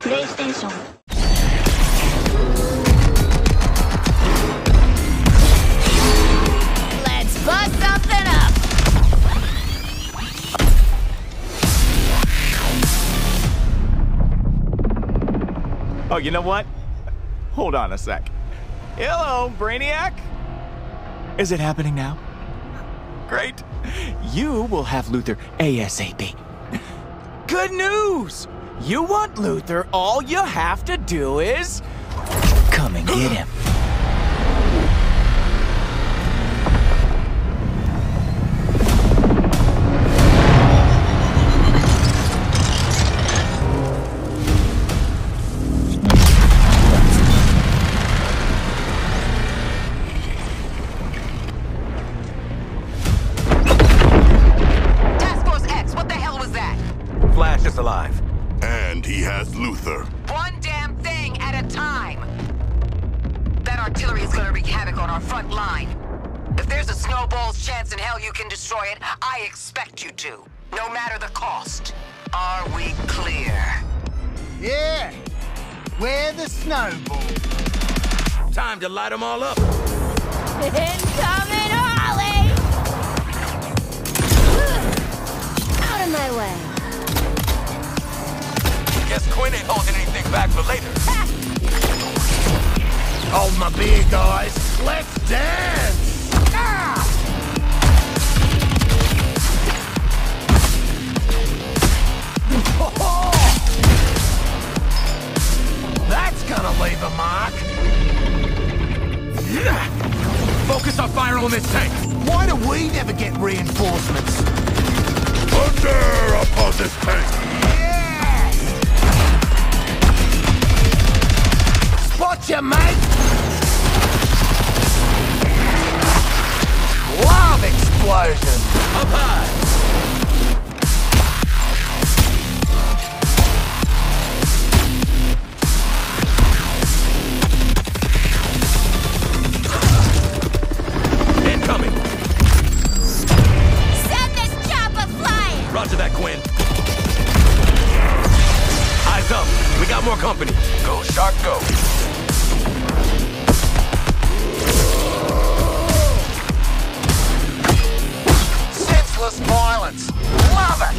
プレイステーション Oh, you know what? Hold on a sec. Hello, Brainiac! Is it happening now? Great. You will have Luthor ASAP. Good news! You want Luthor, all you have to do is. Come and get him. Task Force X, what the hell was that? Flash is alive. And he has Luthor. One damn thing at a time. That artillery is gonna wreak havoc on our front line. If there's a snowball's chance in hell you can destroy it, I expect you to. No matter the cost. Are we clear? Yeah. We're the snowball? Time to light them all up. Later. Hold my beer, guys. Let's dance. Ah! That's gonna leave a mark. Focus our fire on this tank. Why do we never get reinforcements? Thunder upon this tank! Spot you, mate! Love explosion! Up high. Incoming. Send this chopper flying! Roger that, Quinn. Eyes up. We got more company. Go, Shark, go. Senseless violence! Love it!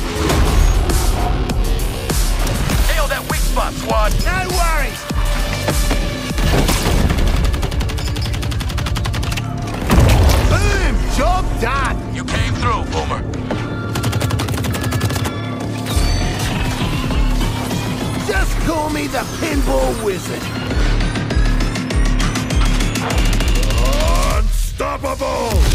Nail that weak spot, squad. No worries! Boom! Job done! You came through, Boomer. Just call me the pinball wizard! Unstoppable!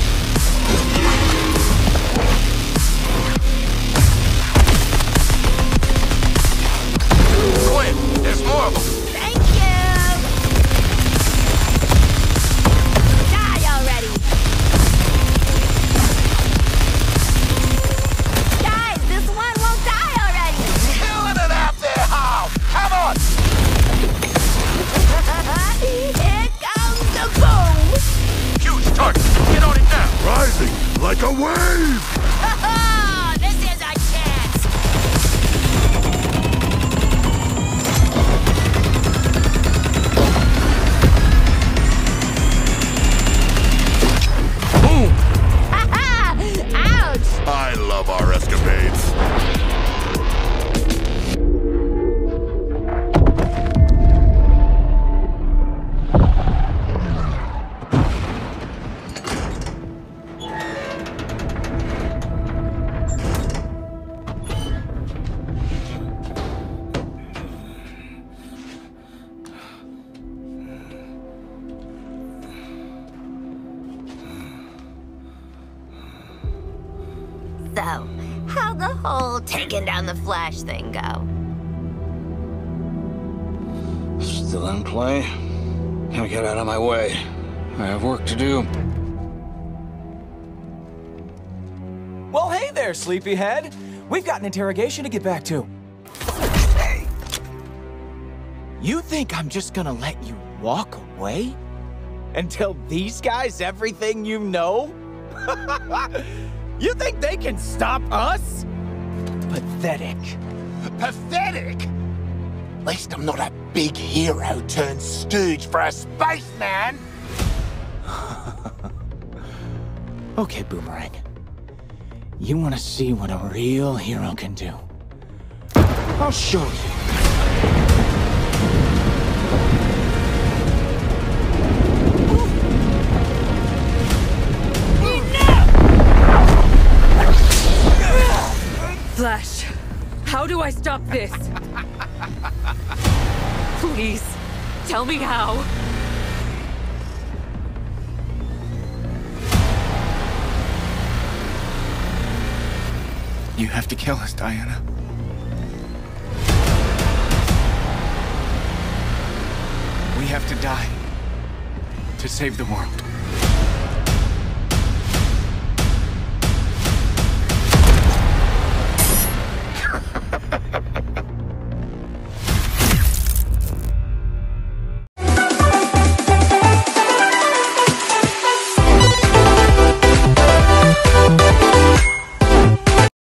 So, how'd the whole taking down the Flash thing go? Still in play? Now get out of my way. I have work to do. Well, hey there, sleepyhead. We've got an interrogation to get back to. Hey. You think I'm just gonna let you walk away? And tell these guys everything you know? you think they can stop us? Pathetic. Pathetic? At least I'm not a big hero turned stooge for a spaceman. Okay, Boomerang. You want to see what a real hero can do? I'll show you. Flash, how do I stop this? Please, tell me how. You have to kill us, Diana. We have to die to save the world.